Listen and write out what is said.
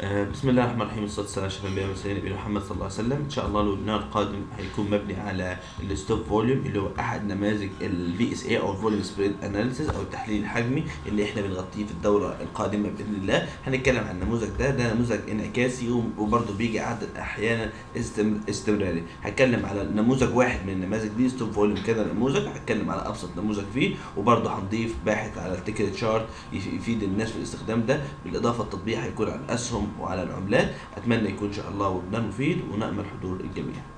آه، بسم الله الرحمن الرحيم والصلاة والسلام على أشرف الأنبياء والمرسلين نبينا محمد صلى الله عليه وسلم. إن شاء الله ال webinar القادم هيكون مبني على ال stop volume اللي هو أحد نماذج ال VSA أو ال volume spread analysis أو التحليل الحجمي اللي إحنا بنغطيه في الدورة القادمة بإذن الله. هنتكلم عن النموذج ده ده نموذج انعكاسي وبرضه بيجي عدد أحيانا استم- استمراري. هتكلم على نموذج واحد من النماذج دي stop volume كده نموذج هتكلم على أبسط نموذج فيه وبرضه هنضيف باحث على ال tick chart يفيد الناس في الاستخدام ده. بالإضافة التطبيق هيكون على الاسهم وعلى العملات. أتمنى يكون إن شاء الله ويبنار مفيد ونأمل حضور الجميع.